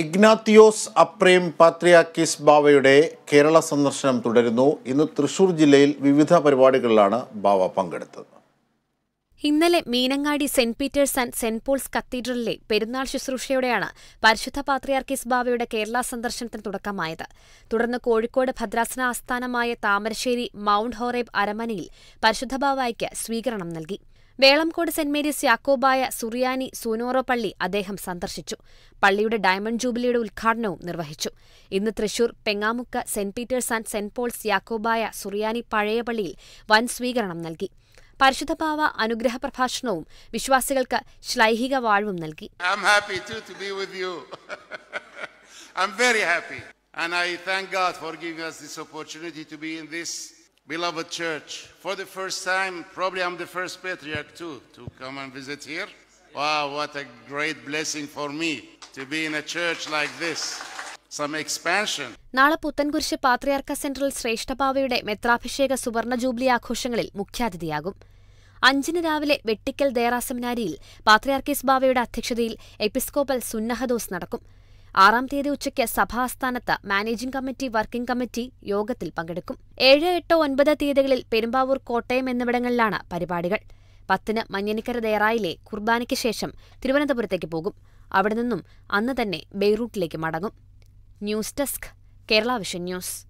Ignatius Aphrem പാത്രിയാക്കിസ് ബാവയുടെ കേരള സന്ദർശനം തുടരുന്നു. ഇന്ന് തൃശൂർ ജില്ലയിൽ വിവിധ പരിപാടികളിലാണ് ബാവ പങ്കെടുത്തത്. ഇന്നലെ Meenangadi Saint Peter's and Saint Paul's കത്തീഡ്രലിലെ പെരുന്നാൾ ശുശ്രൂഷയോടെയാണ് പരിശുദ്ധ പാത്രിയാർക്കിസ് ബാവയുടെ കേരള സന്ദർശനത്തിന് തുടക്കമായത്. തുടർന്ന് കോഴിക്കോട് ഭദ്രാസന ആസ്ഥാനമായ താമരശ്ശേരി മൗണ്ട് ഹോറേബ് അരമനയിൽ പരിശുദ്ധ ബാവായ്ക്ക് സ്വീകരണം നൽകി. വേളംകോട് സെന്റ് മേരീസ് യാക്കോബായ സുറിയാനി സൂനോറോ പള്ളി അദ്ദേഹം സന്ദർശിച്ചു. പള്ളിയുടെ ഡയമണ്ട് ജൂബിലിയുടെ ഉദ്ഘാടനവും നിർവഹിച്ചു. ഇന്ന് Thrissur Pengamukku Saint Peter's and Saint Paul's Yakobaya Suriyani പഴയ പള്ളിയിൽ വൻ സ്വീകരണം നൽകി. പരിശുദ്ധഭാവ അനുഗ്രഹ പ്രഭാഷണവും വിശ്വാസികൾക്ക് ശ്ലൈഹിക വാഴ്വും നൽകി. And I thank God for giving us this opportunity to be in this beloved church. For the first time, probably I'm the first patriarch too to come and visit here. Wow, what a great blessing for me to be in a church like this. Some expansion. നാളെ പുത്തൻകുരിശ് പാത്രിയാർക്ക സെന്ററിൽ ശ്രേഷ്ഠപാവയുടെ മെത്രാഭിഷേക സുവർണ jubilee ആഘോഷങ്ങളിൽ മുഖ്യാതിഥിയാകും അഞ്ചിന് രാവിലെ Vettikkal Deira സെമിനാരിയിൽ പാത്രിയാർക്കീസ് ബാവയുടെ അധ്യക്ഷതയിൽ episcopal സുന്നഹദോസ് നടക്കും ആറാം തീയതി ഉച്ചയ്ക്ക് സഭാസ്ഥാനത്ത് മാനേജിംഗ് കമ്മിറ്റി വർക്കിംഗ് കമ്മിറ്റി യോഗത്തിൽ പങ്കെടുക്കും. ഏഴ് എട്ട് ഒൻപത് തീയതികളിൽ പെരുമ്പാവൂർ കോട്ടയം എന്നിവിടങ്ങളിലാണ് പരിപാടികൾ. പത്തിന് മഞ്ഞനിക്കര ദേറായിലെ കുർബാനയ്ക്ക് ശേഷം തിരുവനന്തപുരത്തേക്ക് പോകും. അവിടെ നിന്നും അന്ന് തന്നെ ബെയ്റൂട്ടിലേക്ക് മടങ്ങും. News desk Kerala Vision news.